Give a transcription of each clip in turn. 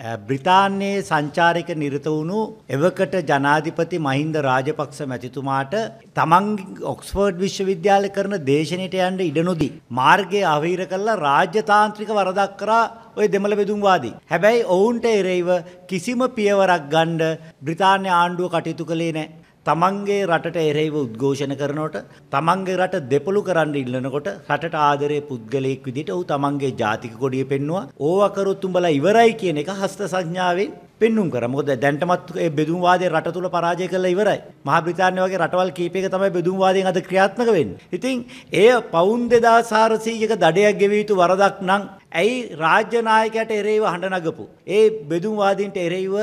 බ්‍රිතාන්‍යයේ සංචාරක නිරත වුණු එවකට ජනාධිපති මහින්ද රාජපක්ෂ මැතිතුමාට තමන් ඔක්ස්ෆර්ඩ් විශ්වවිද්‍යාල කරන දේශනයට යන්න ඉඩ නොදී මාර්ගය අවහිර කළා රාජ්‍යතාන්ත්‍රික වරදක් කරා ඔය දෙමළ බෙදුම්වාදී. හැබැයි ඔවුන්ට එරෙහිව කිසිම පියවරක් ගන්න බ්‍රිතාන්‍ය ආණ්ඩුව කටයුතු කළේ නැහැ. තමන්ගේ රටට එරෙහිව උද්ඝෝෂණ කරනකොට තමන්ගේ රට දෙපොළු කරන්න ඉල්ලනකොට රටට ආදරේ පුද්ගලයෙක් විදිහට ඔහු තමන්ගේ ජාතික කොඩිය පෙන්නවා ඕවා කරොත් උඹලා ඉවරයි කියන එක හස්ත සංඥාවෙන් පෙන්눔 කරා. මොකද දැන්ටමත් ඒ බෙදුම්වාදයේ රට තුල පරාජය කළා ඉවරයි. මහා බ්‍රිතාන්‍ය වගේ රටවල් කීපයක තමයි බෙදුම්වාදයෙන් අද ක්‍රියාත්මක වෙන්නේ. ඉතින් එය පවුන් 2400ක දඩයක් ගෙවිය යුතු වරදක් නම් ඇයි රාජ්‍ය නායකයාට එරෙහිව හඬ නගපු? ඒ බෙදුම්වාදීන්ට එරෙහිව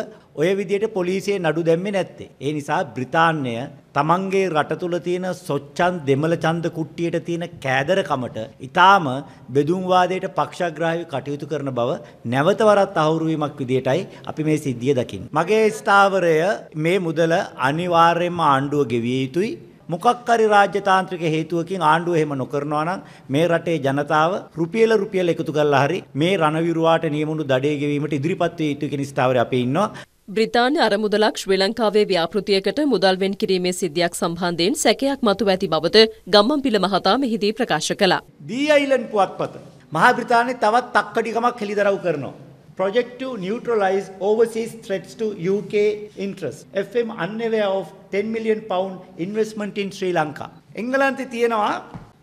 ඔය විදිහට පොලිසියේ නඩු දැම්මේ නැත්තේ. ඒ නිසා බ්‍රිතාන්‍ය තමන්ගේ රට තුල තියෙන සොච්චන් දෙමළ ඡන්ද කුට්ටියට තියෙන කෑදරකමට ඊටාම බෙදුම්වාදයට පක්ෂග්‍රාහීව කටයුතු කරන බව නැවත වරක් අහුරු වීමක් විදියටයි අපි මේ සිද්ධිය දකින්නේ. මගේ ස්ථාවරය මේ මුදල අනිවාර්යයෙන්ම ආණ්ඩුව ගෙවිය යුතුයි. මොකක් හරි රාජ්‍යතාන්ත්‍රික හේතුවකින් ආණ්ඩුව එහෙම නොකරනවා නම් මේ රටේ ජනතාව රුපියල රුපියල එකතු කරලා හරි මේ රණවිරුවාට නියමුණු දඩේ ගෙවීමට ඉදිරිපත් වේ යුතු කියන ස්ථාවරය අපේ ඉන්නවා. බ්‍රිතාන්‍ය අරමුදලක් ශ්‍රී ලංකාවේ ව්‍යාපෘතියකට මුදල් වෙන් කිරීමේ සිද්ධියක් සම්බන්ධයෙන් සැකයක් මතුව ඇති බවද ගම්මන්පිල මහතා මෙහිදී ප්‍රකාශ කළා. දී අයිලන්ඩ් පුවත්පත මහා බ්‍රිතාන්‍ය තවත් තක්කඩිකමක් හෙළිදරව් කරනවා. Project to neutralize overseas threats to UK interests. FM unaware of 10 million pound investment in Sri Lanka. එංගලන්තේ තියෙනවා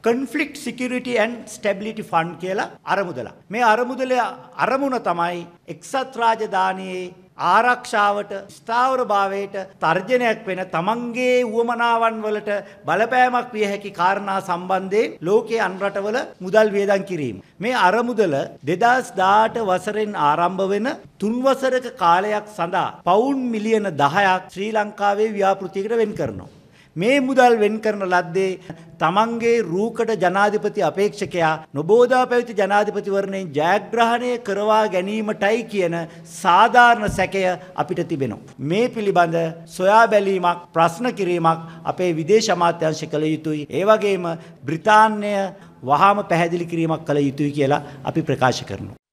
conflict security and stability fund කියලා අරමුදලක්. මේ අරමුදලේ අරමුණ තමයි එක්සත් රාජධානියේ ආරක්ෂාවට ස්ථාවර භාවයට තර්ජනයක් වෙන තමන්ගේ උවමනාවන් වලට බලපෑමක් විය හැකි කාරණා සම්බන්ධයෙන් ලෝකයේ අන් රටවල මුදල් වියදම් කිරීම. මේ අරමුදල 2018 වසරෙන් ආරම්භ වෙන තුන් වසරක කාලයක් සඳහා පවුන් මිලියන 10ක් ශ්‍රී ලංකාවේ ව්‍යාපෘතියකට වෙන් කරනවා. මේ මුදල් වෙන් කරන ලද්දේ තමන්ගේ රූකඩ ජනාධිපති අපේක්ෂකයා නොබෝදා පැවති ජනාධිපතිවරණයෙන් ජයග්‍රහණය කරවා ගැනීමටයි කියන සාධාරණ සැකය අපිට තිබෙනවා. මේ පිළිබඳ සොයා බැලීමක් ප්‍රශ්න කිරීමක් අපේ විදේශ අමාත්‍යාංශ කළ යුතුයි. ඒ වගේම බ්‍රිතාන්‍ය වහාම පැහැදිලි කිරීමක් කළ යුතුයි කියලා අපි ප්‍රකාශ කරනවා.